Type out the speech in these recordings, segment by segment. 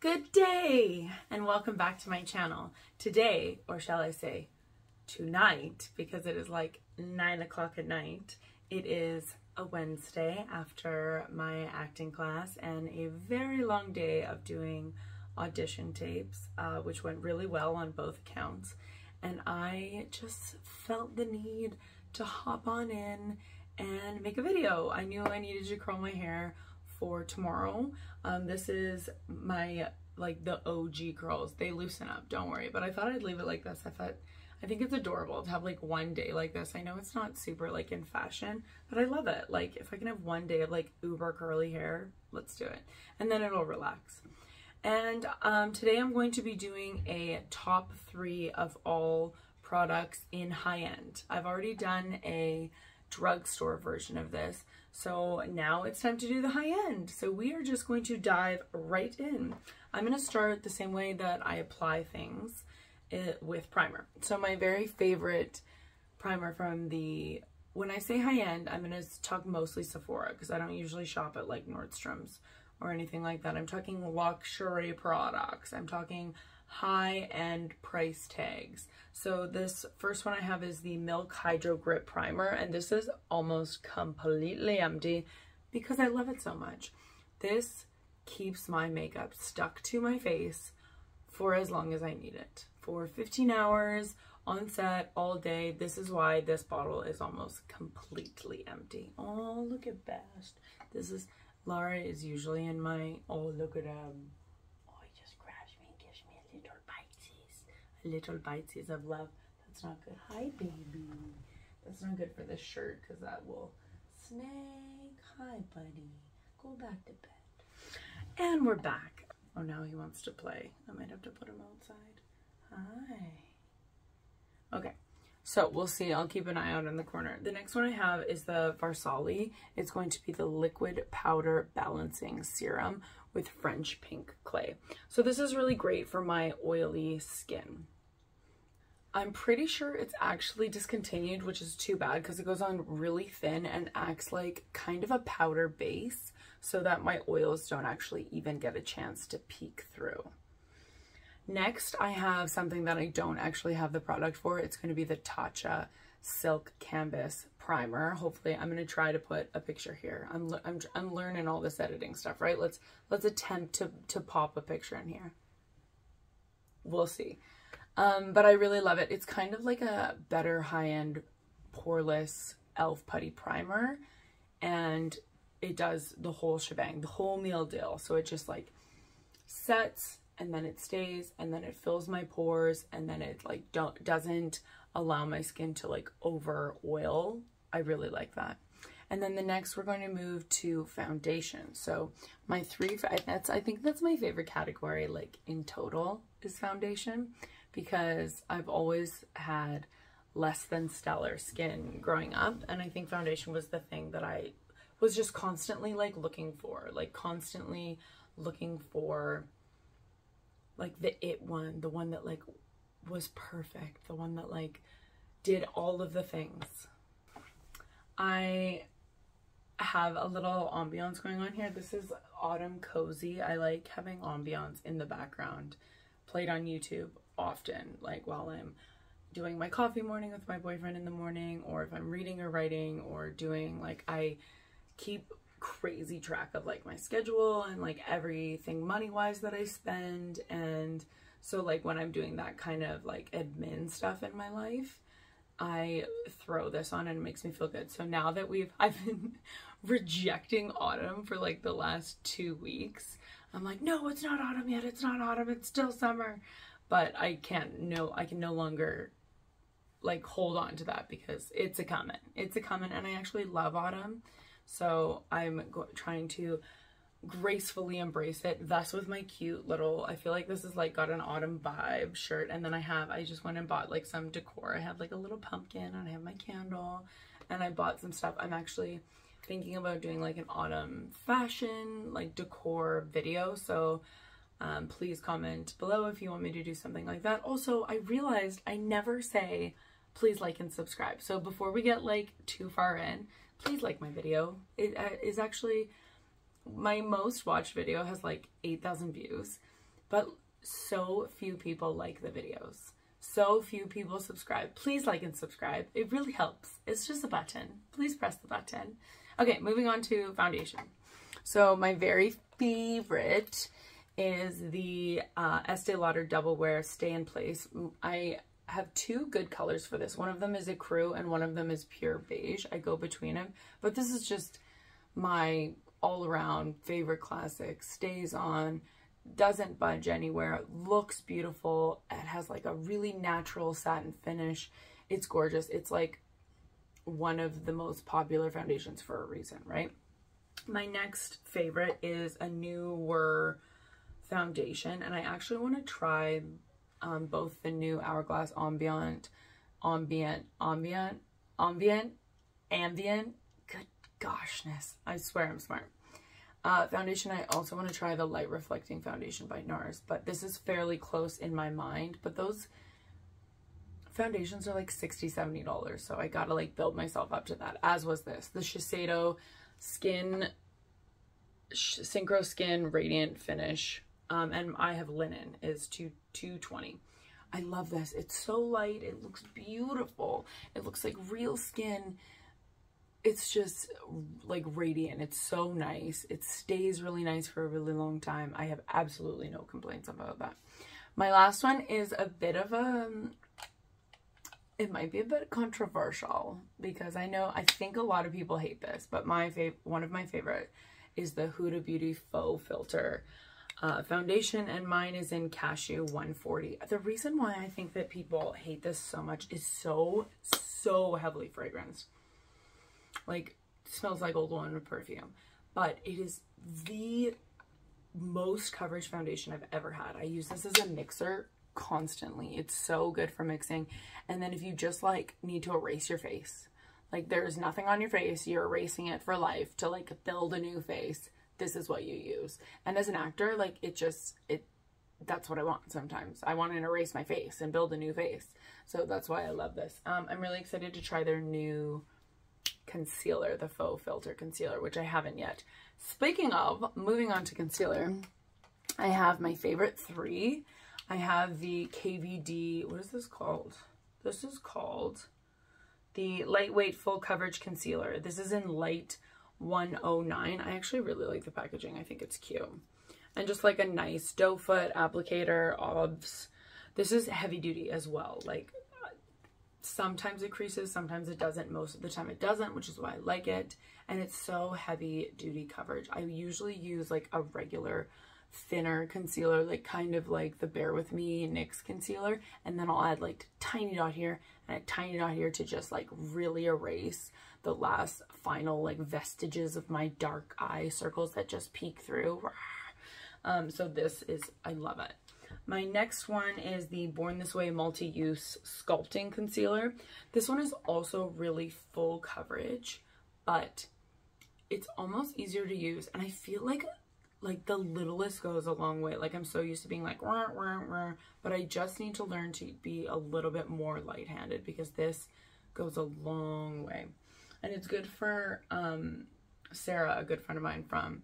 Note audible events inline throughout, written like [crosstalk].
Good day and welcome back to my channel. Today, or shall I say tonight, because it is like 9 o'clock at night, it is a Wednesday after my acting class and a very long day of doing audition tapes, uh, which went really well on both accounts. And I just felt the need to hop on in and make a video. I knew I needed to curl my hair for tomorrow. Um, this is my, like the OG curls. They loosen up, don't worry. But I thought I'd leave it like this. I thought, I think it's adorable to have like one day like this. I know it's not super like in fashion, but I love it. Like if I can have one day of like uber curly hair, let's do it. And then it'll relax. And um, today I'm going to be doing a top three of all products in high end. I've already done a drugstore version of this. So now it's time to do the high end. So we are just going to dive right in. I'm going to start the same way that I apply things eh, with primer. So my very favorite primer from the, when I say high end, I'm going to talk mostly Sephora because I don't usually shop at like Nordstrom's or anything like that. I'm talking luxury products. I'm talking high-end price tags. So this first one I have is the Milk Hydro Grip Primer, and this is almost completely empty because I love it so much. This keeps my makeup stuck to my face for as long as I need it. For 15 hours, on set, all day. This is why this bottle is almost completely empty. Oh, look at Best. This is, Laura is usually in my, oh, look at him little bitesies of love. That's not good. Hi, baby. That's not good for this shirt because that will snake. Hi, buddy. Go back to bed. And we're back. Oh, now he wants to play. I might have to put him outside. Hi. Okay. So we'll see. I'll keep an eye out in the corner. The next one I have is the Varsali. It's going to be the Liquid Powder Balancing Serum with French Pink Clay. So this is really great for my oily skin. I'm pretty sure it's actually discontinued, which is too bad because it goes on really thin and acts like kind of a powder base so that my oils don't actually even get a chance to peek through. Next, I have something that I don't actually have the product for. It's going to be the Tatcha Silk Canvas Primer. Hopefully, I'm going to try to put a picture here. I'm, I'm, I'm learning all this editing stuff, right? Let's, let's attempt to, to pop a picture in here. We'll see. Um, but I really love it. It's kind of like a better high-end poreless e.l.f. putty primer. And it does the whole shebang, the whole meal deal. So it just like sets and then it stays and then it fills my pores and then it like don't doesn't allow my skin to like over oil. I really like that. And then the next we're going to move to foundation. So my three, that's I think that's my favorite category like in total is foundation because I've always had less than stellar skin growing up. And I think foundation was the thing that I was just constantly like looking for, like constantly looking for like the it one, the one that like was perfect, the one that like did all of the things. I have a little ambiance going on here. This is autumn cozy. I like having ambiance in the background played on YouTube often, like while I'm doing my coffee morning with my boyfriend in the morning, or if I'm reading or writing or doing like I keep crazy track of like my schedule and like everything money wise that I spend and so like when I'm doing that kind of like admin stuff in my life I throw this on and it makes me feel good. So now that we've [laughs] I've been rejecting autumn for like the last 2 weeks. I'm like, "No, it's not autumn yet. It's not autumn. It's still summer." but I can't no I can no longer like hold on to that because it's a coming. It's a coming and I actually love autumn. So I'm trying to gracefully embrace it. Thus with my cute little, I feel like this is like got an autumn vibe shirt. And then I have, I just went and bought like some decor. I have like a little pumpkin and I have my candle and I bought some stuff. I'm actually thinking about doing like an autumn fashion, like decor video. So um, please comment below if you want me to do something like that. Also, I realized I never say please like and subscribe. So before we get like too far in, please like my video. It uh, is actually my most watched video has like 8,000 views but so few people like the videos. So few people subscribe. Please like and subscribe. It really helps. It's just a button. Please press the button. Okay, moving on to foundation. So my very favorite is the uh, Estee Lauder Double Wear Stay in Place. I have two good colors for this. One of them is Ecru and one of them is pure beige. I go between them, but this is just my all-around favorite classic. Stays on, doesn't budge anywhere, looks beautiful. It has like a really natural satin finish. It's gorgeous. It's like one of the most popular foundations for a reason, right? My next favorite is a newer foundation and I actually want to try um, both the new Hourglass Ambient, Ambient, Ambient, Ambient, Ambient, goshness, I swear I'm smart. Uh, foundation, I also want to try the Light Reflecting Foundation by NARS, but this is fairly close in my mind, but those foundations are like $60, $70, so I gotta like build myself up to that, as was this. The Shiseido Skin, Synchro Skin Radiant Finish um, and I have linen is two, 220. I love this. It's so light. It looks beautiful. It looks like real skin. It's just like radiant. It's so nice. It stays really nice for a really long time. I have absolutely no complaints about that. My last one is a bit of a, um, it might be a bit controversial because I know, I think a lot of people hate this, but my fav one of my favorite is the Huda Beauty Faux Filter uh, foundation and mine is in Cashew 140. The reason why I think that people hate this so much is so, so heavily fragranced. Like, smells like old woman perfume. But it is the most coverage foundation I've ever had. I use this as a mixer constantly. It's so good for mixing. And then if you just like need to erase your face, like there's nothing on your face, you're erasing it for life to like build a new face this is what you use. And as an actor, like it just, it, that's what I want sometimes. I want to erase my face and build a new face. So that's why I love this. Um, I'm really excited to try their new concealer, the Faux Filter Concealer, which I haven't yet. Speaking of, moving on to concealer, I have my favorite three. I have the KVD, what is this called? This is called the Lightweight Full Coverage Concealer. This is in light 109. I actually really like the packaging. I think it's cute. And just like a nice doe foot applicator, obs. This is heavy duty as well. Like sometimes it creases, sometimes it doesn't. Most of the time it doesn't, which is why I like it. And it's so heavy duty coverage. I usually use like a regular thinner concealer, like kind of like the Bare With Me NYX concealer. And then I'll add like tiny dot here and a tiny dot here to just like really erase the last final like vestiges of my dark eye circles that just peek through. Um, so this is, I love it. My next one is the Born This Way Multi-Use Sculpting Concealer. This one is also really full coverage, but it's almost easier to use. And I feel like like the littlest goes a long way. Like I'm so used to being like, but I just need to learn to be a little bit more light-handed because this goes a long way. And it's good for um, Sarah, a good friend of mine from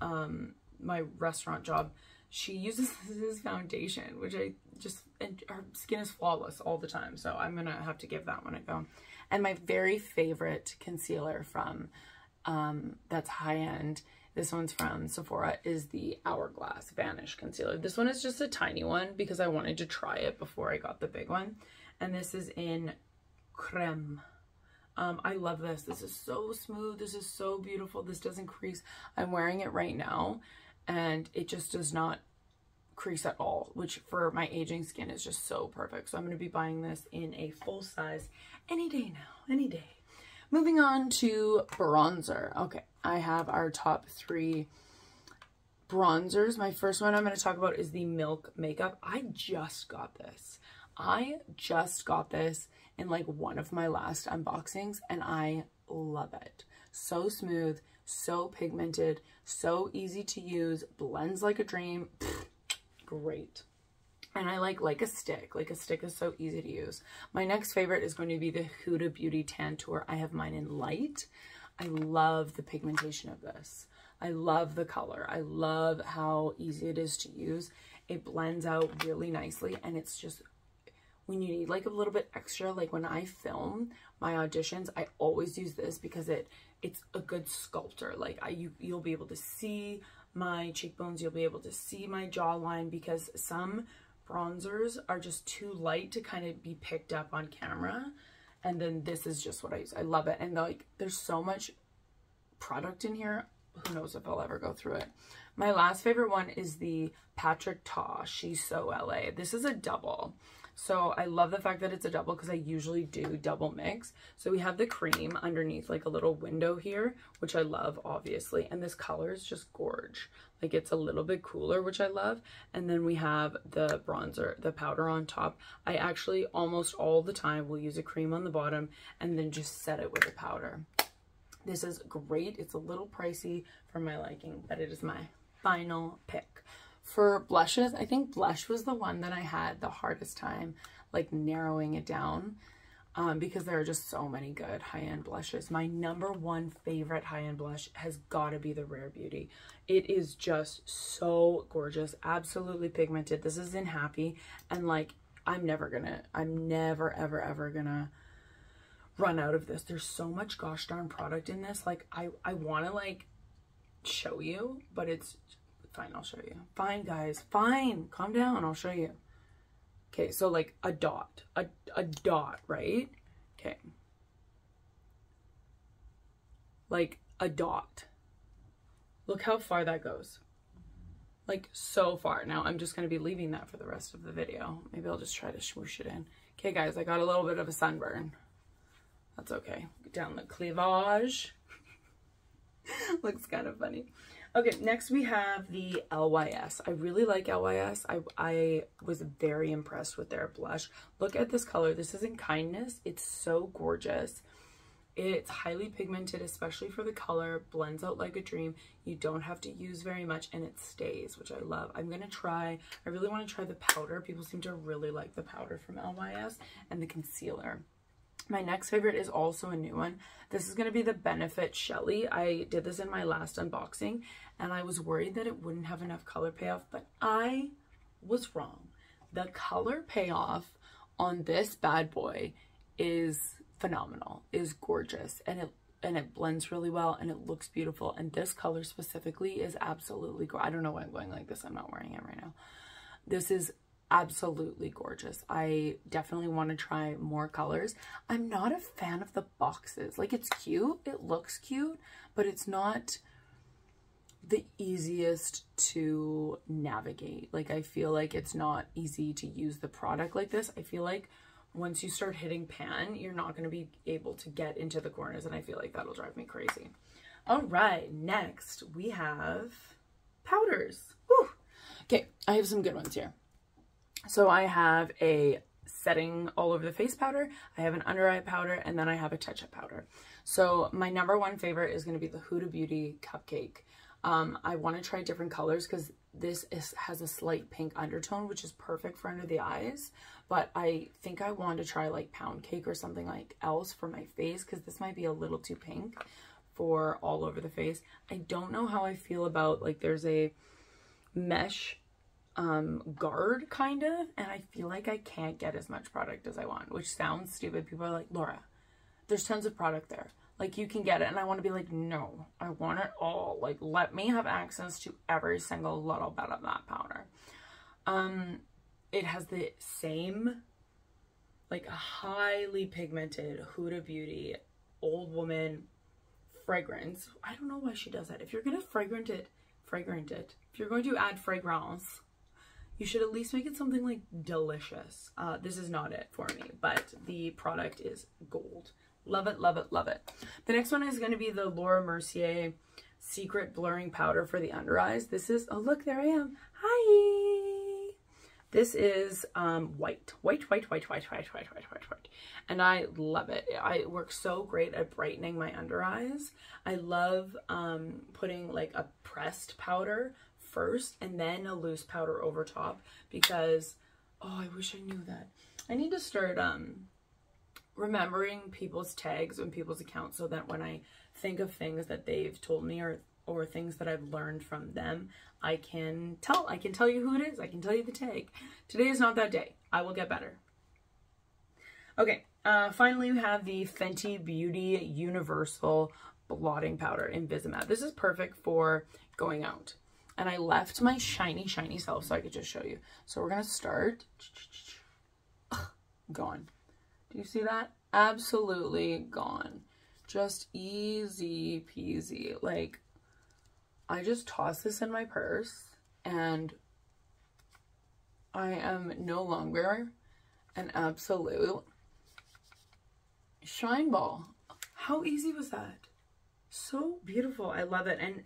um, my restaurant job. She uses [laughs] this foundation, which I just, and her skin is flawless all the time. So I'm going to have to give that one a go. And my very favorite concealer from, um, that's high end, this one's from Sephora, is the Hourglass Vanish Concealer. This one is just a tiny one because I wanted to try it before I got the big one. And this is in Creme. Um, I love this. This is so smooth. This is so beautiful. This doesn't crease. I'm wearing it right now and it just does not crease at all, which for my aging skin is just so perfect. So I'm going to be buying this in a full size any day now, any day. Moving on to bronzer. Okay, I have our top three bronzers. My first one I'm going to talk about is the Milk Makeup. I just got this. I just got this in like one of my last unboxings and I love it. So smooth, so pigmented, so easy to use, blends like a dream. Pfft, [sniffs] great. And I like like a stick. Like a stick is so easy to use. My next favorite is going to be the Huda Beauty Tan Tour. I have mine in light. I love the pigmentation of this. I love the color. I love how easy it is to use. It blends out really nicely and it's just when you need like a little bit extra like when I film my auditions I always use this because it it's a good sculptor. Like I you you'll be able to see my cheekbones you'll be able to see my jawline because some bronzers are just too light to kind of be picked up on camera. And then this is just what I use. I love it. And like there's so much product in here. Who knows if I'll ever go through it. My last favorite one is the Patrick Ta She's So LA this is a double so I love the fact that it's a double because I usually do double mix. So we have the cream underneath like a little window here, which I love obviously. And this color is just gorge. Like it's a little bit cooler, which I love. And then we have the bronzer, the powder on top. I actually almost all the time will use a cream on the bottom and then just set it with a powder. This is great. It's a little pricey for my liking, but it is my final pick. For blushes, I think blush was the one that I had the hardest time like narrowing it down um, because there are just so many good high-end blushes. My number one favorite high-end blush has got to be the Rare Beauty. It is just so gorgeous, absolutely pigmented. This is in Happy and like I'm never gonna, I'm never ever ever gonna run out of this. There's so much gosh darn product in this. Like I, I want to like show you, but it's Fine, I'll show you. Fine, guys. Fine. Calm down. I'll show you. Okay, so like a dot. A, a dot, right? Okay. Like a dot. Look how far that goes. Like so far. Now I'm just going to be leaving that for the rest of the video. Maybe I'll just try to swoosh it in. Okay, guys, I got a little bit of a sunburn. That's okay. Down the cleavage. [laughs] Looks kind of funny. Okay, next we have the LYS. I really like LYS. I, I was very impressed with their blush. Look at this color. This is in Kindness. It's so gorgeous. It's highly pigmented, especially for the color. Blends out like a dream. You don't have to use very much and it stays, which I love. I'm going to try, I really want to try the powder. People seem to really like the powder from LYS and the concealer. My next favorite is also a new one. This is going to be the Benefit Shelly. I did this in my last unboxing and I was worried that it wouldn't have enough color payoff, but I was wrong. The color payoff on this bad boy is phenomenal, is gorgeous, and it and it blends really well and it looks beautiful. And this color specifically is absolutely, I don't know why I'm going like this. I'm not wearing it right now. This is absolutely gorgeous. I definitely want to try more colors. I'm not a fan of the boxes. Like it's cute, it looks cute, but it's not the easiest to navigate. Like I feel like it's not easy to use the product like this. I feel like once you start hitting pan, you're not going to be able to get into the corners and I feel like that'll drive me crazy. All right, next we have powders. Okay, I have some good ones here. So I have a setting all over the face powder, I have an under eye powder, and then I have a touch-up powder. So my number one favorite is going to be the Huda Beauty Cupcake. Um, I want to try different colors because this is, has a slight pink undertone, which is perfect for under the eyes. But I think I want to try like pound cake or something like else for my face because this might be a little too pink for all over the face. I don't know how I feel about like there's a mesh um, guard kind of, and I feel like I can't get as much product as I want, which sounds stupid. People are like, Laura, there's tons of product there. Like you can get it. And I want to be like, no, I want it all. Like let me have access to every single little bit of that powder. Um, it has the same, like a highly pigmented Huda Beauty old woman fragrance. I don't know why she does that. If you're going to fragrant it, fragrant it. If you're going to add fragrance, you should at least make it something like delicious. Uh, this is not it for me, but the product is gold. Love it, love it, love it. The next one is going to be the Laura Mercier Secret Blurring Powder for the under eyes. This is, oh look, there I am. Hi! This is um, white. White, white, white, white, white, white, white, white, white. And I love it. I work so great at brightening my under eyes. I love um, putting like a pressed powder first and then a loose powder over top because, oh, I wish I knew that. I need to start um, remembering people's tags and people's accounts so that when I think of things that they've told me or or things that I've learned from them, I can tell. I can tell you who it is. I can tell you the tag. Today is not that day. I will get better. Okay, uh, finally we have the Fenty Beauty Universal Blotting Powder in Invisimatte. This is perfect for going out. And I left my shiny, shiny self so I could just show you. So we're going to start. Gone. Do you see that? Absolutely gone. Just easy peasy. Like, I just toss this in my purse and I am no longer an absolute shine ball. How easy was that? So beautiful. I love it. And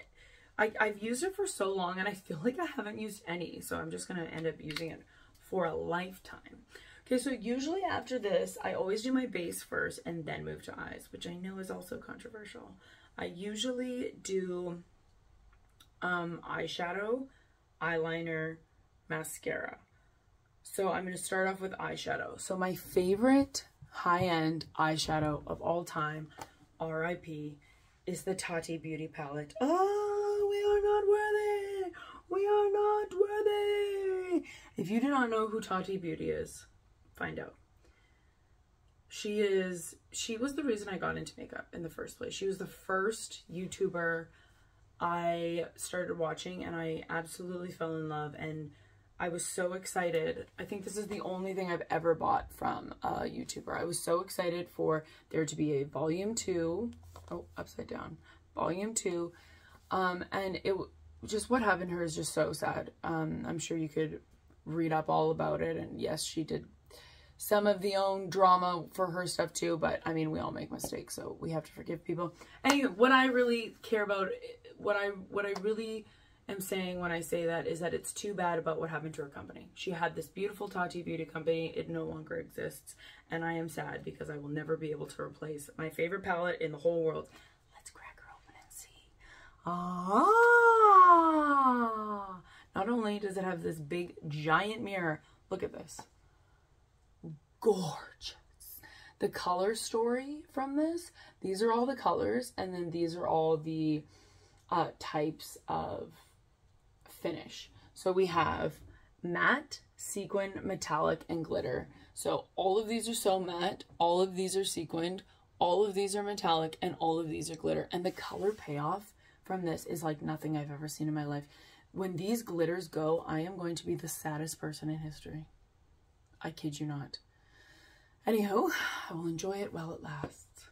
I, I've used it for so long and I feel like I haven't used any. So I'm just going to end up using it for a lifetime. Okay, so usually after this, I always do my base first and then move to eyes, which I know is also controversial. I usually do um, eyeshadow, eyeliner, mascara. So I'm going to start off with eyeshadow. So my favorite high-end eyeshadow of all time, RIP, is the Tati Beauty palette. Oh, we are not worthy. We are not worthy. If you do not know who Tati Beauty is, find out. She is, she was the reason I got into makeup in the first place. She was the first YouTuber I started watching and I absolutely fell in love and I was so excited. I think this is the only thing I've ever bought from a YouTuber. I was so excited for there to be a volume two, oh, upside down, volume two. Um, and it just what happened to her is just so sad. Um, I'm sure you could read up all about it. And yes, she did some of the own drama for her stuff too, but I mean, we all make mistakes, so we have to forgive people. Anyway, what I really care about, what I, what I really am saying when I say that is that it's too bad about what happened to her company. She had this beautiful Tati Beauty company. It no longer exists. And I am sad because I will never be able to replace my favorite palette in the whole world. Let's crack her open and see. Ah! Not only does it have this big giant mirror, look at this gorgeous. The color story from this, these are all the colors, and then these are all the uh, types of finish. So we have matte, sequin, metallic, and glitter. So all of these are so matte, all of these are sequined, all of these are metallic, and all of these are glitter. And the color payoff from this is like nothing I've ever seen in my life. When these glitters go, I am going to be the saddest person in history. I kid you not. Anyhow, I will enjoy it while it lasts.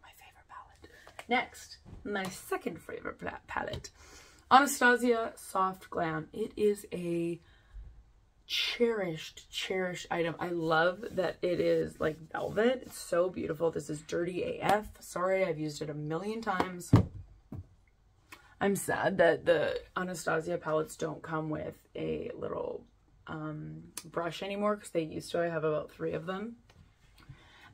My favorite palette. Next, my second favorite palette. Anastasia Soft Glam. It is a cherished, cherished item. I love that it is like velvet. It's so beautiful. This is Dirty AF. Sorry, I've used it a million times. I'm sad that the Anastasia palettes don't come with a little um, brush anymore because they used to. I have about three of them.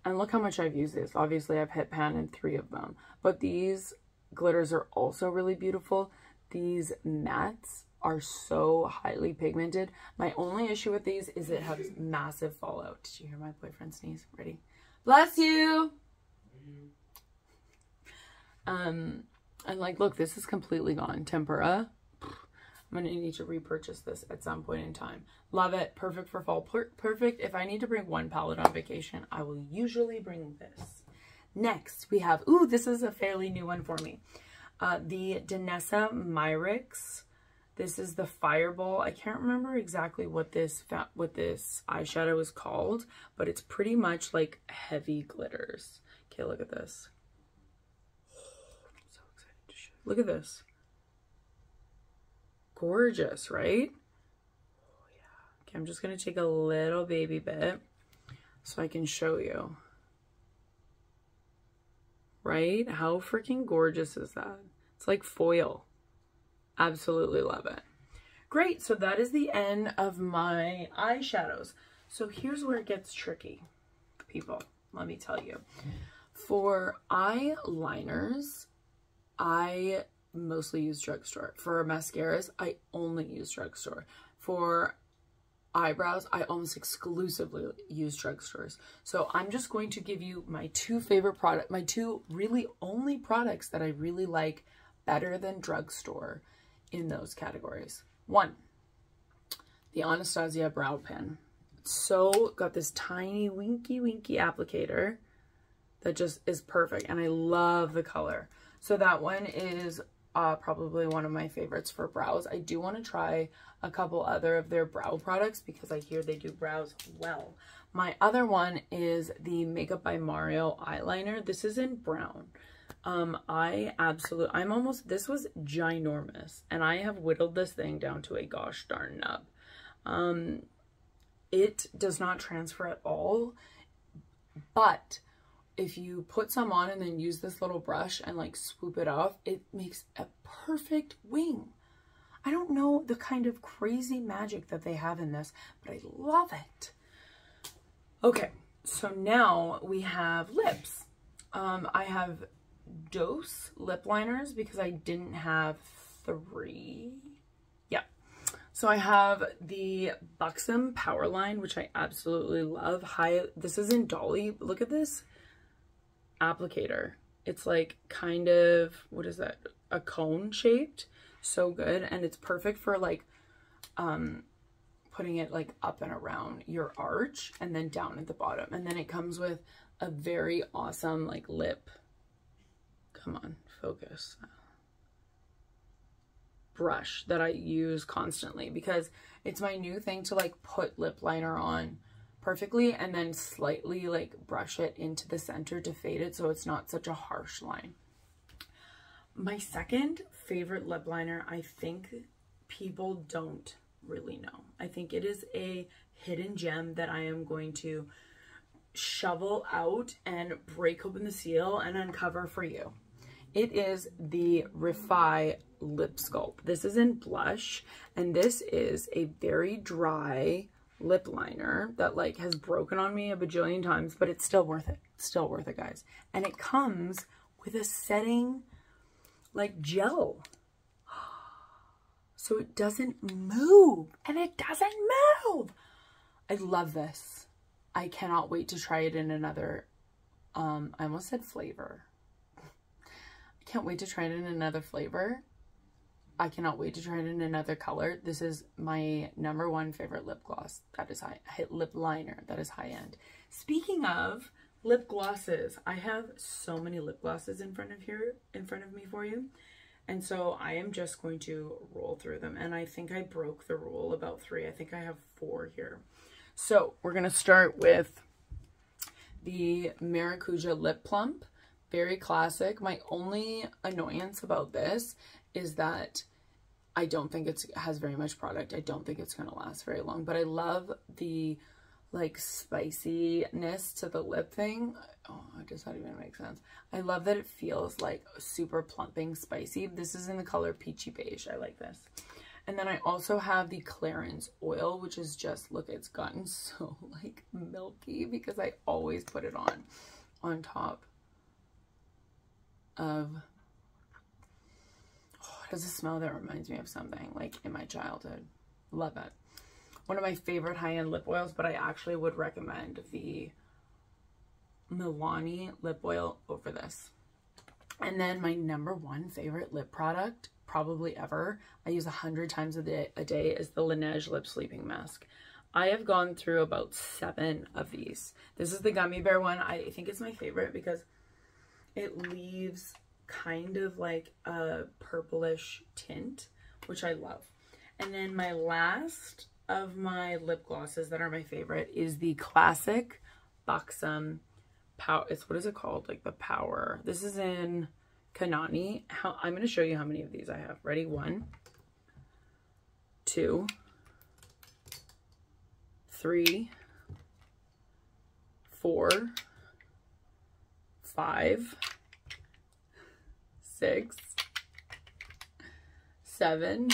And look how much I've used this. Obviously, I've hit pan in three of them. But these glitters are also really beautiful. These mattes are so highly pigmented. My only issue with these is it has massive fallout. Did you hear my boyfriend sneeze? Ready? Bless you! Um, and like, look, this is completely gone. Tempera. I'm going to need to repurchase this at some point in time. Love it. Perfect for fall. Per perfect. If I need to bring one palette on vacation, I will usually bring this. Next, we have, ooh, this is a fairly new one for me. Uh, the Danessa Myricks. This is the Fireball. I can't remember exactly what this what this eyeshadow is called, but it's pretty much like heavy glitters. Okay, look at this. I'm so excited to show you. Look at this gorgeous, right? Oh, yeah. Okay, I'm just going to take a little baby bit so I can show you. Right? How freaking gorgeous is that? It's like foil. Absolutely love it. Great, so that is the end of my eyeshadows. So here's where it gets tricky, people. Let me tell you. For eyeliners, I mostly use drugstore. For mascaras, I only use drugstore. For eyebrows, I almost exclusively use drugstores. So I'm just going to give you my two favorite product, my two really only products that I really like better than drugstore in those categories. One, the Anastasia Brow Pen. So got this tiny winky winky applicator that just is perfect and I love the color. So that one is uh, probably one of my favorites for brows. I do want to try a couple other of their brow products because I hear they do brows well. My other one is the Makeup by Mario eyeliner. This is in brown. Um, I absolutely, I'm almost, this was ginormous and I have whittled this thing down to a gosh darn nub. Um, it does not transfer at all, but if you put some on and then use this little brush and like swoop it off, it makes a perfect wing. I don't know the kind of crazy magic that they have in this, but I love it. Okay, so now we have lips. Um, I have Dose lip liners because I didn't have three. Yeah. So I have the Buxom Power Line, which I absolutely love. High. This is in Dolly. Look at this applicator. It's like kind of, what is that? A cone shaped. So good. And it's perfect for like, um, putting it like up and around your arch and then down at the bottom. And then it comes with a very awesome like lip. Come on, focus. Brush that I use constantly because it's my new thing to like put lip liner on perfectly and then slightly like brush it into the center to fade it so it's not such a harsh line. My second favorite lip liner, I think people don't really know. I think it is a hidden gem that I am going to shovel out and break open the seal and uncover for you. It is the Refy Lip Sculpt. This is in blush and this is a very dry lip liner that like has broken on me a bajillion times, but it's still worth it. It's still worth it, guys. And it comes with a setting like gel. [gasps] So it doesn't move and it doesn't move. I love this. I cannot wait to try it in another, um, I almost said flavor. [laughs] I can't wait to try it in another flavor I cannot wait to try it in another color. This is my number one favorite lip gloss. That is high, lip liner. That is high end. Speaking of lip glosses, I have so many lip glosses in front of here, in front of me for you. And so I am just going to roll through them. And I think I broke the rule about three. I think I have four here. So we're going to start with the Maracuja Lip Plump. Very classic. My only annoyance about this is that I don't think it has very much product. I don't think it's going to last very long. But I love the like spiciness to the lip thing. Oh, does that even make sense? I love that it feels like super plumping spicy. This is in the color Peachy Beige. I like this. And then I also have the Clarins oil, which is just, look, it's gotten [laughs] so like milky because I always put it on, on top of has a smell that reminds me of something like in my childhood. Love it. One of my favorite high-end lip oils, but I actually would recommend the Milani lip oil over this. And then my number one favorite lip product, probably ever, I use a hundred times a day, a day, is the Laneige Lip Sleeping Mask. I have gone through about seven of these. This is the gummy bear one. I think it's my favorite because it leaves kind of like a purplish tint, which I love. And then my last of my lip glosses that are my favorite is the classic Buxom Power. It's what is it called? Like the Power. This is in Kanani. How I'm going to show you how many of these I have. Ready? One, two, three, four, five six, seven,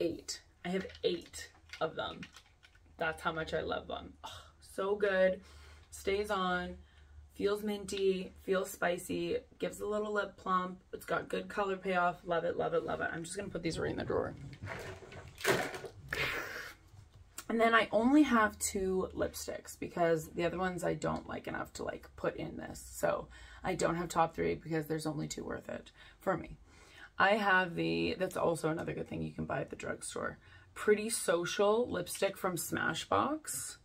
eight. I have eight of them. That's how much I love them. Oh, so good. Stays on. Feels minty. Feels spicy. Gives a little lip plump. It's got good color payoff. Love it, love it, love it. I'm just going to put these right in the drawer. And then I only have two lipsticks because the other ones I don't like enough to like put in this. So I don't have top three because there's only two worth it for me. I have the, that's also another good thing you can buy at the drugstore. Pretty Social lipstick from Smashbox.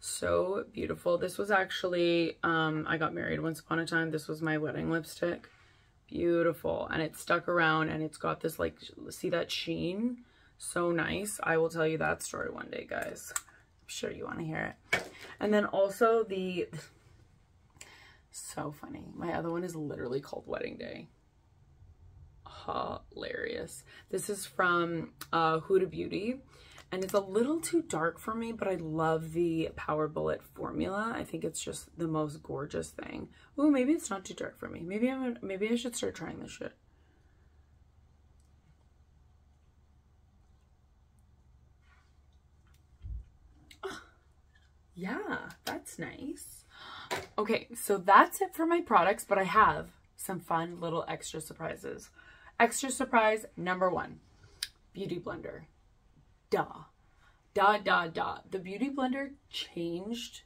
So beautiful. This was actually, um, I got married once upon a time. This was my wedding lipstick. Beautiful. And it stuck around and it's got this like, see that sheen? So nice. I will tell you that story one day, guys. I'm sure you want to hear it. And then also the, so funny. My other one is literally called Wedding Day. Hilarious. This is from uh, Huda Beauty. And it's a little too dark for me, but I love the Power Bullet formula. I think it's just the most gorgeous thing. Oh, maybe it's not too dark for me. Maybe I'm maybe I should start trying this shit. Yeah, that's nice. Okay, so that's it for my products, but I have some fun little extra surprises. Extra surprise number one, Beauty Blender. Duh. Duh, duh, duh. The Beauty Blender changed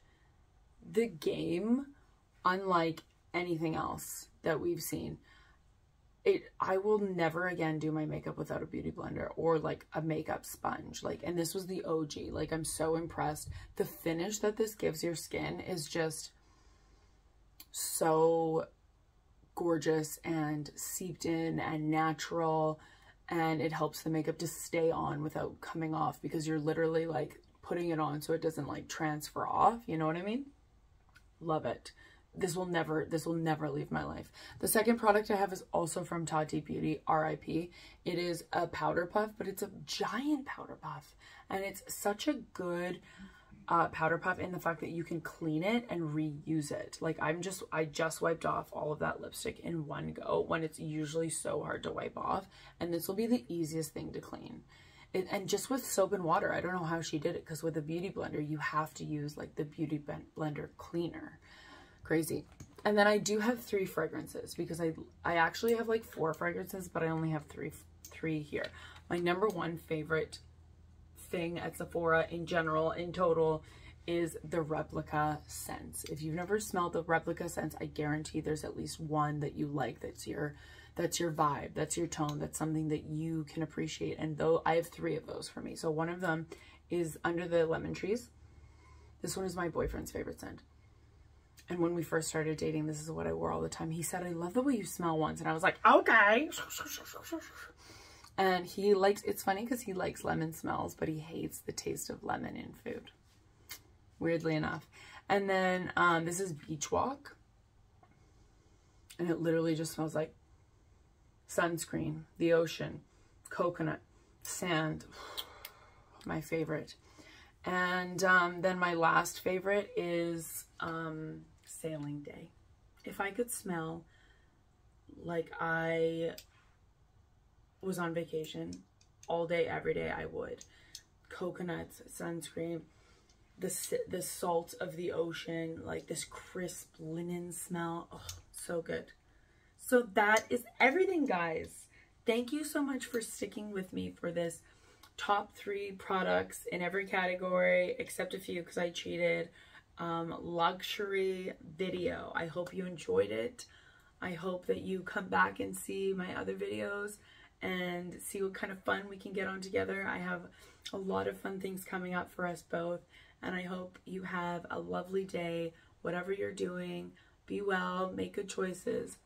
the game unlike anything else that we've seen it I will never again do my makeup without a beauty blender or like a makeup sponge like and this was the OG like I'm so impressed the finish that this gives your skin is just so gorgeous and seeped in and natural and it helps the makeup to stay on without coming off because you're literally like putting it on so it doesn't like transfer off you know what I mean? Love it. This will never this will never leave my life. The second product i have is also from tati beauty rip it is a powder puff but it's a giant powder puff and it's such a good uh, powder puff in the fact that you can clean it and reuse it like i'm just i just wiped off all of that lipstick in one go when it's usually so hard to wipe off and this will be the easiest thing to clean it, and just with soap and water i don't know how she did it because with a beauty blender you have to use like the beauty blender cleaner crazy. And then I do have three fragrances because I I actually have like four fragrances, but I only have three three here. My number one favorite thing at Sephora in general, in total, is the replica scents. If you've never smelled the replica scents, I guarantee there's at least one that you like that's your that's your vibe, that's your tone, that's something that you can appreciate. And though I have three of those for me. So one of them is Under the Lemon Trees. This one is my boyfriend's favorite scent. And when we first started dating, this is what I wore all the time. He said, I love the way you smell once. And I was like, okay. And he likes, it's funny because he likes lemon smells, but he hates the taste of lemon in food. Weirdly enough. And then um, this is Beach Walk. And it literally just smells like sunscreen, the ocean, coconut, sand. My favorite. And um, then my last favorite is um, sailing day. If I could smell like I was on vacation all day, every day, I would. Coconuts, sunscreen, the, the salt of the ocean, like this crisp linen smell. Oh, so good. So that is everything, guys. Thank you so much for sticking with me for this top three products in every category, except a few because I cheated um, luxury video. I hope you enjoyed it. I hope that you come back and see my other videos and see what kind of fun we can get on together. I have a lot of fun things coming up for us both and I hope you have a lovely day, whatever you're doing. Be well, make good choices.